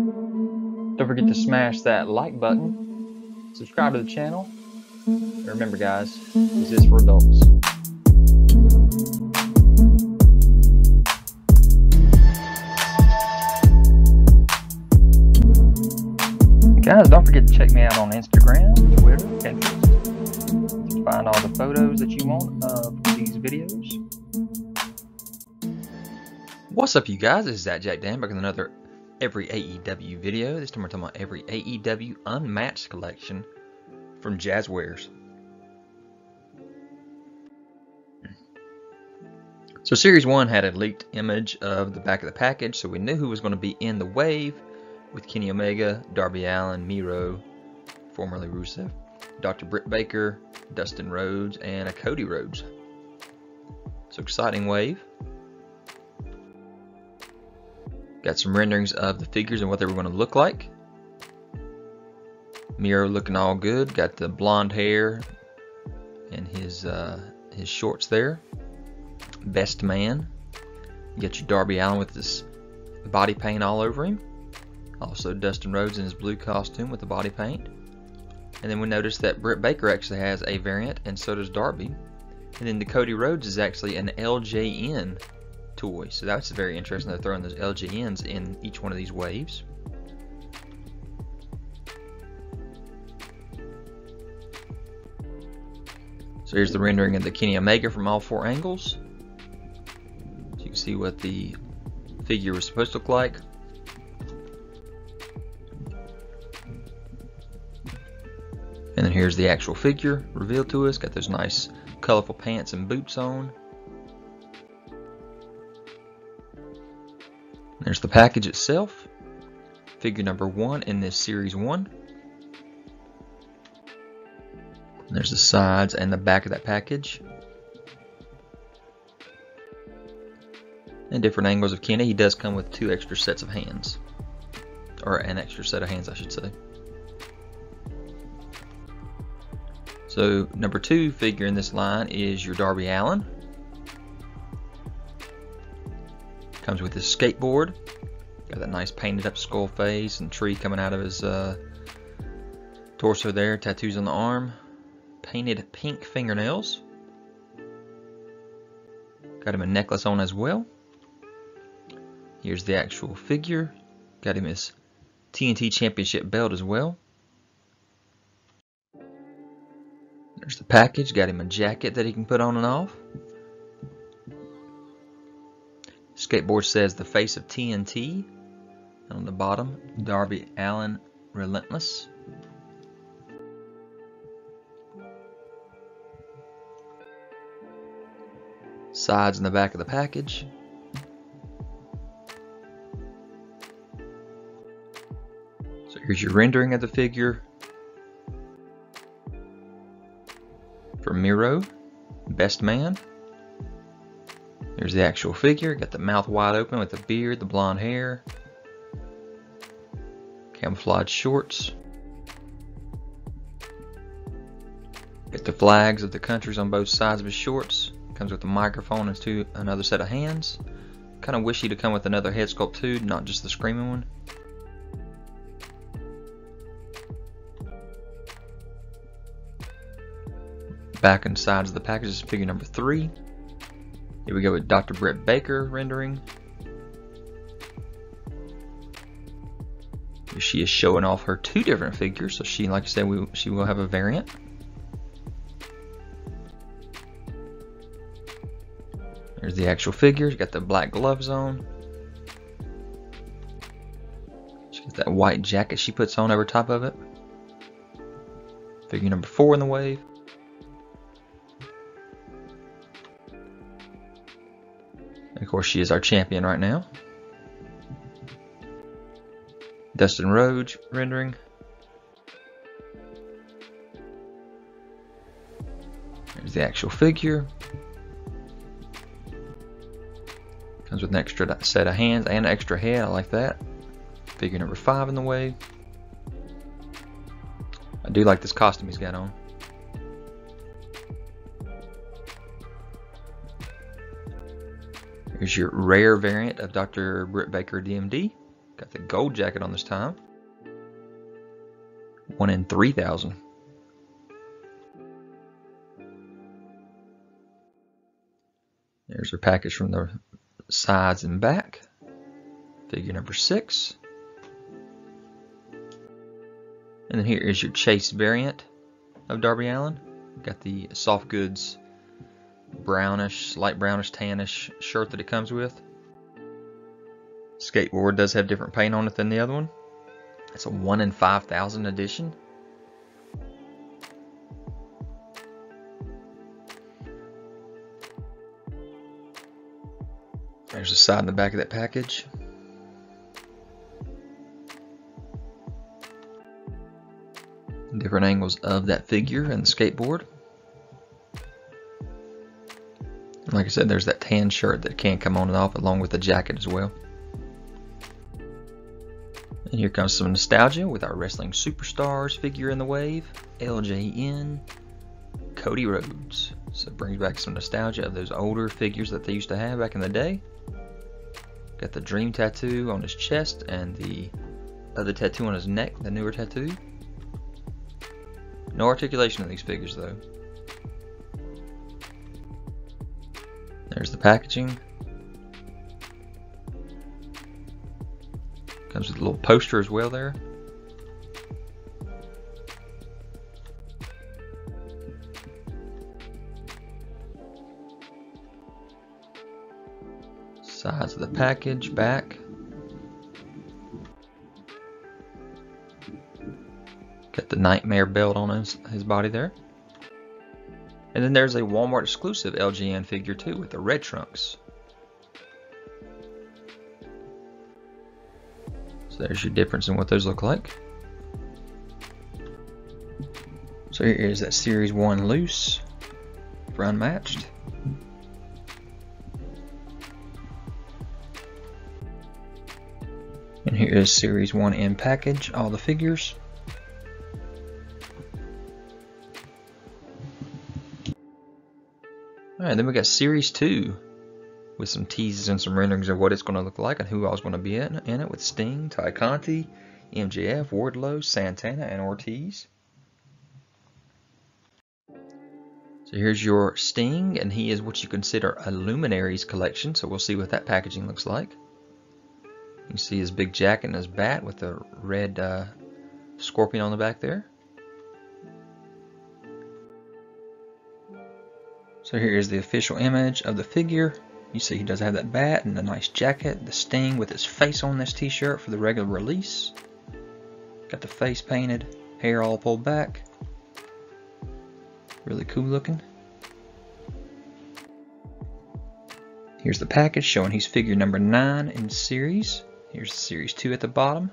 Don't forget to smash that like button, subscribe to the channel. And remember, guys, this is for adults. Guys, don't forget to check me out on Instagram, Twitter, Pinterest to find all the photos that you want of these videos. What's up, you guys? This is ZacJacDan back with another Every AEW video. This time we're talking about Every AEW Unmatched collection from Jazwares. So Series 1 had a leaked image of the back of the package, so we knew who was going to be in the wave with Kenny Omega, Darby Allin, Miro, formerly Rusev, Dr. Brit Baker, Dustin Rhodes, and a Cody Rhodes. So exciting wave. Got some renderings of the figures and what they were going to look like. Miro looking all good. Got the blonde hair and his uh, his shorts there. Best man. You got your Darby Allin with this body paint all over him. Also Dustin Rhodes in his blue costume with the body paint. And then we notice that Brit Baker actually has a variant and so does Darby. And then the Cody Rhodes is actually an LJN toy. So that's very interesting. They're throwing those LJNs in each one of these waves. So here's the rendering of the Kenny Omega from all four angles. So you can see what the figure was supposed to look like. And then here's the actual figure revealed to us. Got those nice colorful pants and boots on. There's the package itself. Figure number one in this series one. There's the sides and the back of that package. And different angles of Kenny. He does come with two extra sets of hands. Or an extra set of hands, I should say. So number two figure in this line is your Darby Allin. Comes with his skateboard. Got that nice painted up skull face and tree coming out of his uh, torso there. Tattoos on the arm. Painted pink fingernails. Got him a necklace on as well. Here's the actual figure. Got him his TNT Championship belt as well. There's the package. Got him a jacket that he can put on and off. Skateboard says the face of TNT. And on the bottom, Darby Allin Relentless. Sides in the back of the package. So here's your rendering of the figure. For Miro, Best Man. There's the actual figure. Got the mouth wide open with the beard, the blonde hair. Camouflage shorts. Got the flags of the countries on both sides of his shorts. Comes with a microphone and two, another set of hands. Kind of wish he'd come with another head sculpt too, not just the screaming one. Back and sides of the package is figure number three. Here we go with Dr. Brit Baker rendering. She is showing off her two different figures, so she, like I said, we, she will have a variant. There's the actual figure. She's got the black gloves on. She's got that white jacket she puts on over top of it. Figure number four in the wave. Course, she is our champion right now. Dustin Rhodes rendering. There's the actual figure. Comes with an extra set of hands and an extra head. I like that. Figure number five in the way. I do like this costume he's got on. Here's your rare variant of Dr. Brit Baker DMD. Got the gold jacket on this time. One in 3,000. There's our package from the sides and back. Figure number six. And then here is your Chase variant of Darby Allin. Got the soft goods brownish, light brownish, tannish shirt that it comes with. Skateboard does have different paint on it than the other one. It's a 1 in 5,000 edition. There's a side in the back of that package. Different angles of that figure and the skateboard. Like I said, there's that tan shirt that can come on and off along with the jacket as well. And here comes some nostalgia with our wrestling superstars figure in the wave, LJN, Cody Rhodes. So it brings back some nostalgia of those older figures that they used to have back in the day. Got the dream tattoo on his chest and the other tattoo on his neck, the newer tattoo. No articulation of these figures though. There's the packaging. Comes with a little poster as well there. Size of the package, back. Got the nightmare belt on his, his body there. And then there's a Walmart exclusive LJN figure too with the red trunks. So there's your difference in what those look like. So here is that Series 1 loose for unmatched. And here is Series 1 in package, all the figures. Alright, then we got Series 2 with some teases and some renderings of what it's going to look like and who all's going to be in, in it with Sting, Tay Conti, MJF, Wardlow, Santana, and Ortiz. So here's your Sting, and he is what you consider a Luminaries collection, so we'll see what that packaging looks like. You can see his big jacket and his bat with the red uh, scorpion on the back there. So here is the official image of the figure. You see he does have that bat and the nice jacket, the Sting with his face on this t-shirt for the regular release. Got the face painted, hair all pulled back. Really cool looking. Here's the package showing he's figure number 9 in series. Here's series 2 at the bottom.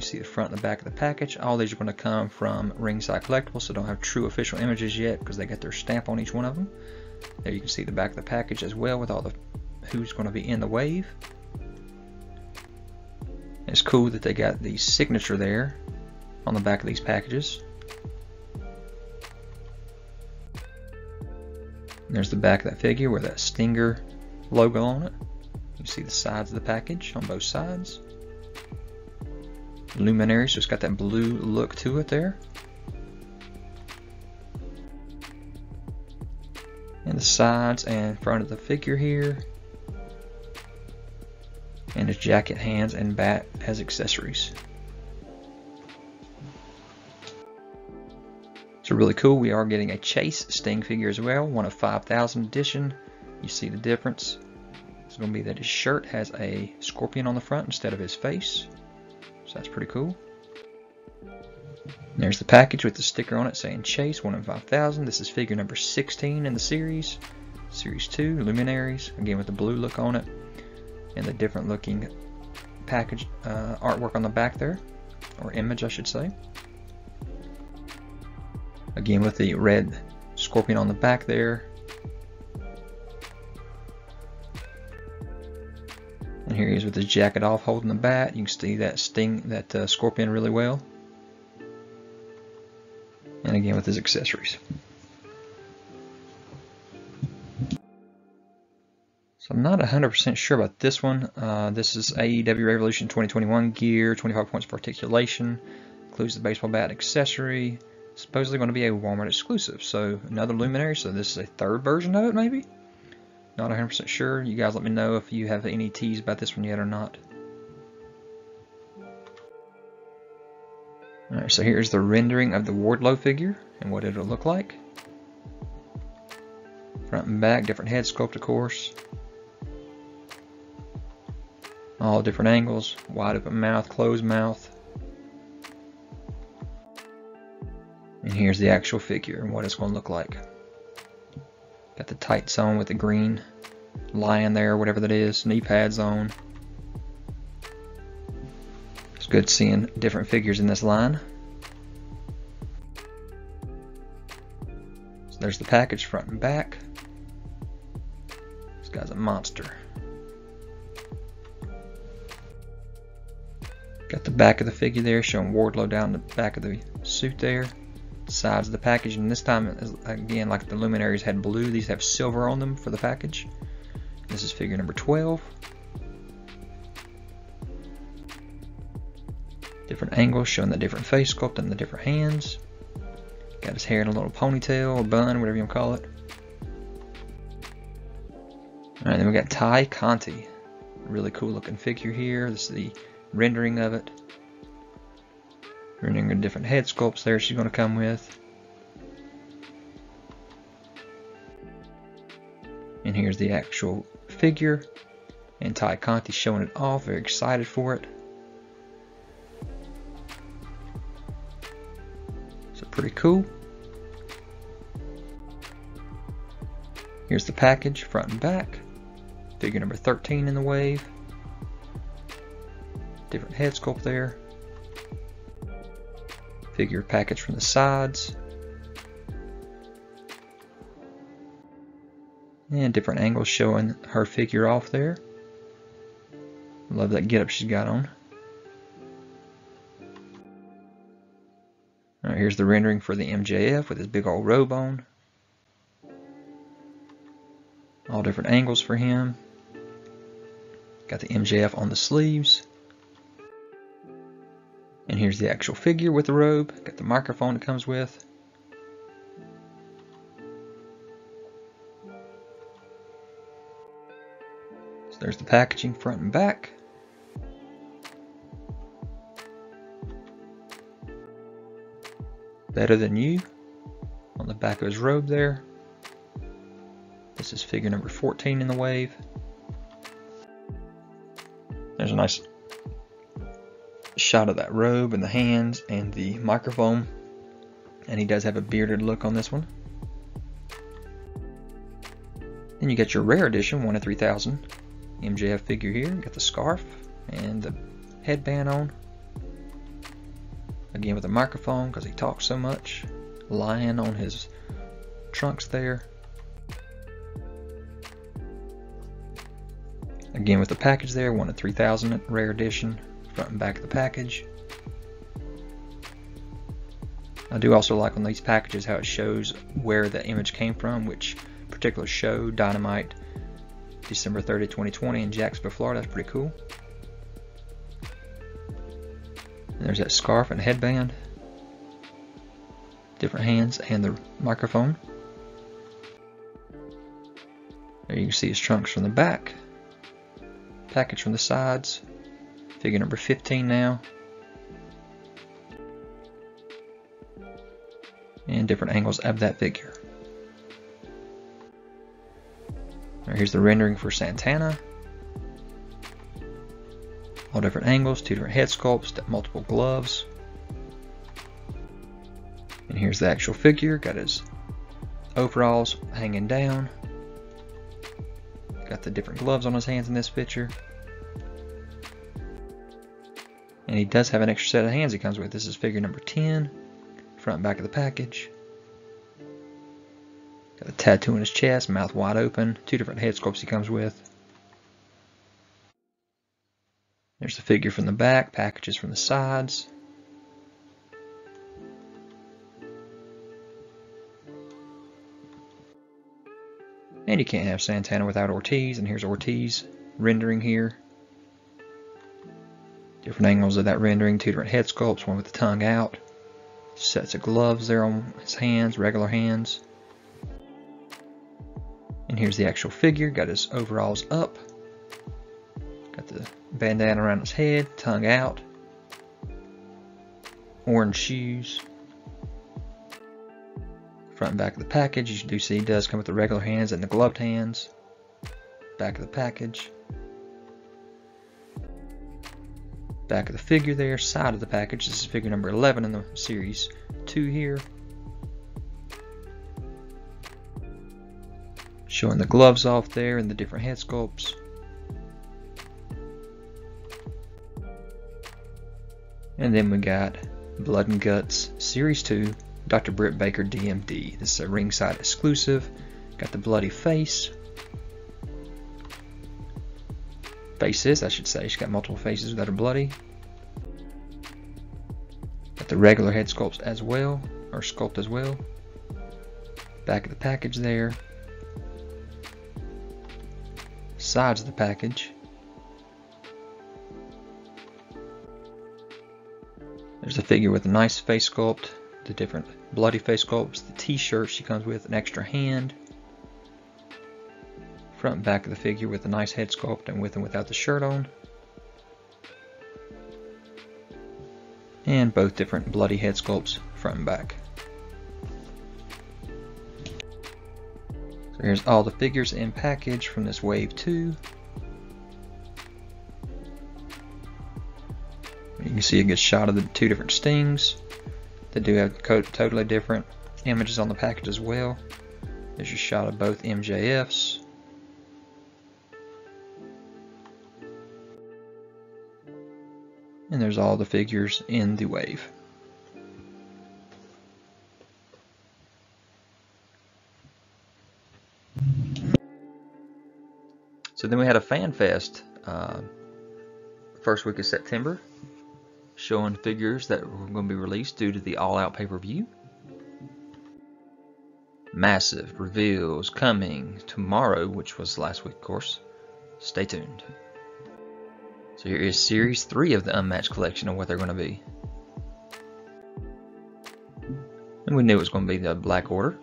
You see the front and the back of the package. All these are going to come from Ringside Collectibles, so don't have true official images yet because they got their stamp on each one of them. There you can see the back of the package as well with all the who's going to be in the wave. It's cool that they got the signature there on the back of these packages. There's the back of that figure with that Stinger logo on it. You see the sides of the package on both sides luminary, so it's got that blue look to it there. And the sides and front of the figure here. And his jacket, hands, and bat as accessories. So really cool. We are getting a Chase Sting figure as well, one of 5,000 edition. You see the difference. It's going to be that his shirt has a scorpion on the front instead of his face. So that's pretty cool. There's the package with the sticker on it saying Chase 1 in 5000. This is figure number 16 in the series. Series 2, Luminaries, again with the blue look on it. And the different looking package uh, artwork on the back there, or image I should say. Again with the red scorpion on the back there, And here he is with his jacket off holding the bat. You can see that sting, that uh, scorpion really well. And again with his accessories. So I'm not 100% sure about this one. Uh, this is AEW Revolution 2021 gear, 25 points for articulation, includes the baseball bat accessory. Supposedly going to be a Walmart exclusive, so another Luminary. So this is a third version of it, maybe. Not 100% sure. You guys let me know if you have any teas about this one yet or not. Alright, so here's the rendering of the Wardlow figure and what it'll look like. Front and back, different head sculpt, of course. All different angles, wide open mouth, closed mouth. And here's the actual figure and what it's going to look like. Got the tights on with the green lion there, whatever that is, knee pads on It's good seeing different figures in this line. So there's the package front and back. This guy's a monster. Got the back of the figure there showing Wardlow down the back of the suit there. Sides of the package, and this time, again, like the luminaries had blue, these have silver on them for the package. This is figure number 12. different angles showing the different face sculpt and the different hands. Got his hair in a little ponytail or bun, whatever you want to call it. Alright, then we got Tay Conti. Really cool looking figure here. This is the rendering of it. Rendering of different head sculpts there she's going to come with. And here's the actual figure. And Tay Conti showing it off. Very excited for it. So pretty cool. Here's the package, front and back. Figure number 13 in the wave. Different head sculpt there. Figure package from the sides. And different angles showing her figure off there. Love that getup she's got on. Right, here's the rendering for the MJF with his big old robe on. All different angles for him. Got the MJF on the sleeves. And here's the actual figure with the robe. Got the microphone it comes with. There's the packaging front and back. Better Than You on the back of his robe there. This is figure number 14 in the wave. There's a nice shot of that robe and the hands and the microphone. And he does have a bearded look on this one. Then you get your rare edition, 1 of 3000 MJF figure here. Got the scarf and the headband on. Again with the microphone because he talks so much. Lion on his trunks there. Again with the package there, one of 3000 rare edition, front and back of the package. I do also like on these packages how it shows where the image came from, which particular show, Dynamite, December 30, 2020 in Jacksonville, Florida. That's pretty cool. And there's that scarf and headband. Different hands and the microphone. There you can see his trunks from the back. Package from the sides. Figure number 15 now. And different angles of that figure. Here's the rendering for Santana all different angles, two different head sculpts, multiple gloves. And here's the actual figure, got his overalls hanging down. Got the different gloves on his hands in this picture. And he does have an extra set of hands he comes with. This is figure number 10, front and back of the package. Got a tattoo on his chest, mouth wide open, two different head sculpts he comes with. There's the figure from the back, packages from the sides. And you can't have Santana without Ortiz, and here's Ortiz rendering here. Different angles of that rendering, two different head sculpts, one with the tongue out. Sets of gloves there on his hands, regular hands. And here's the actual figure, got his overalls up. Got the bandana around his head, tongue out. Orange shoes. Front and back of the package, you do see it does come with the regular hands and the gloved hands. Back of the package. Back of the figure there, side of the package. This is figure number 11 in the series 2 here. Showing the gloves off there and the different head sculpts. And then we got Blood and Guts Series 2 Dr. Brit Baker DMD. This is a ringside exclusive. Got the bloody face. Faces, I should say. She's got multiple faces that are bloody. Got the regular head sculpts as well, or sculpt as well. Back of the package there. Sides of the package. There's a figure with a nice face sculpt the different bloody face sculpts, the t-shirt she comes with, an extra hand, front and back of the figure with a nice head sculpt and with and without the shirt on, and both different bloody head sculpts front and back. So here's all the figures in package from this wave 2. You can see a good shot of the two different stings. They do have totally different images on the package as well. There's a shot of both MJFs. And there's all the figures in the wave. So then we had a fan fest uh, first week of September showing figures that were going to be released due to the All Out pay-per-view. Massive reveals coming tomorrow, which was last week, of course. Stay tuned. So here is Series 3 of the Unmatched Collection of what they're going to be. And we knew it was going to be the Black Order.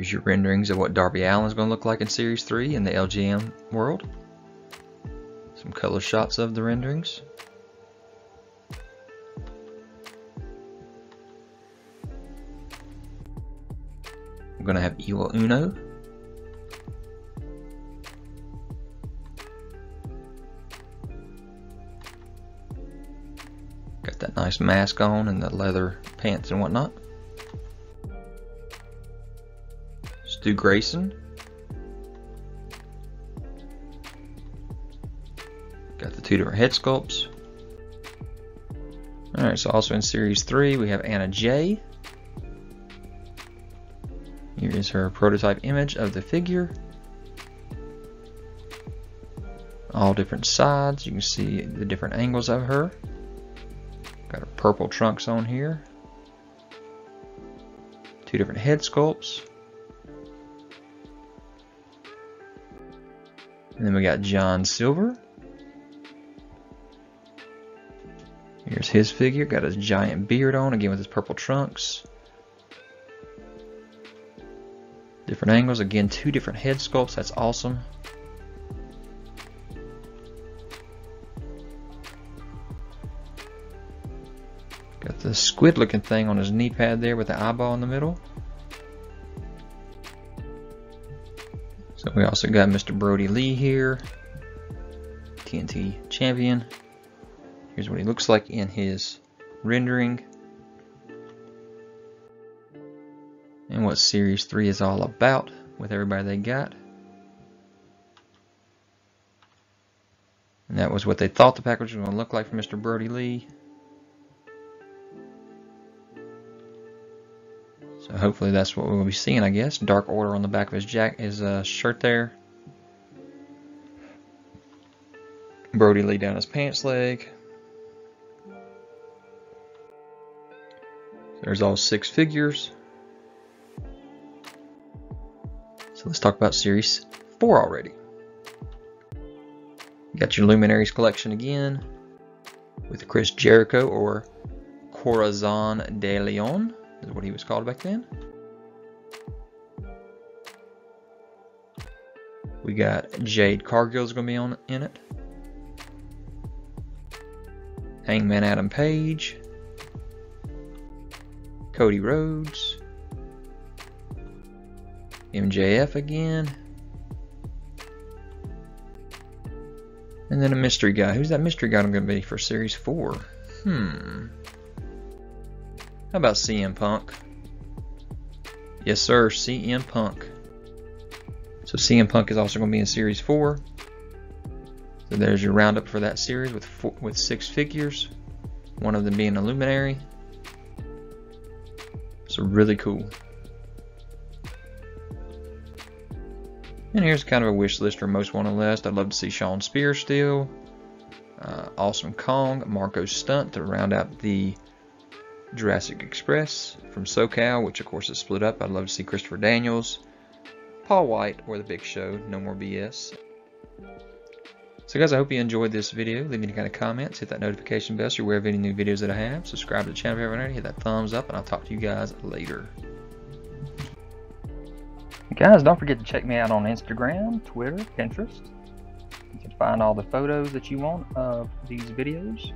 Here's your renderings of what Darby Allin is going to look like in Series 3 in the LJN world. Some color shots of the renderings. We're going to have Evil Uno. Got that nice mask on and the leather pants and whatnot. Stu Grayson. Got the two different head sculpts. Alright, so also in Series 3 we have Anna Jay Here is her prototype image of the figure. All different sides, you can see the different angles of her. Got her purple trunks on here. Two different head sculpts. And then we got John Silver. Here's his figure, got his giant beard on, again with his purple trunks. Different angles, again two different head sculpts, that's awesome. Got the squid looking thing on his knee pad there with the eyeball in the middle. We also got Mr. Brodie Lee here, TNT champion. Here's what he looks like in his rendering. And what Series 3 is all about with everybody they got. And that was what they thought the package was going to look like for Mr. Brodie Lee. So hopefully that's what we'll be seeing, I guess. Dark Order on the back of his jack, his uh, shirt there. Brodie Lee down his pants leg. There's all six figures. So let's talk about Series 4 already. You got your Luminaries collection again with Chris Jericho or Corazon de Leon is what he was called back then. We got Jade Cargill's going to be on in it. Hangman Adam Page. Cody Rhodes. MJF again. And then a mystery guy. Who's that mystery guy I'm going to be for Series 4? Hmm. How about CM Punk? Yes, sir, CM Punk. So CM Punk is also going to be in Series 4. So there's your roundup for that series with four, with six figures, one of them being a luminary. So really cool. And here's kind of a wish list or most wanted list. I'd love to see Shawn Spears still. Uh, awesome Kong, Marko Stunt to round out the Jurassic Express from SoCal, which of course is split up. I'd love to see Christopher Daniels, Paul White, or The Big Show. No more BS. So guys, I hope you enjoyed this video. Leave me any kind of comments. Hit that notification bell so you're aware of any new videos that I have. Subscribe to the channel if you haven't already. Hit that thumbs up, and I'll talk to you guys later. Guys, don't forget to check me out on Instagram, Twitter, Pinterest. You can find all the photos that you want of these videos.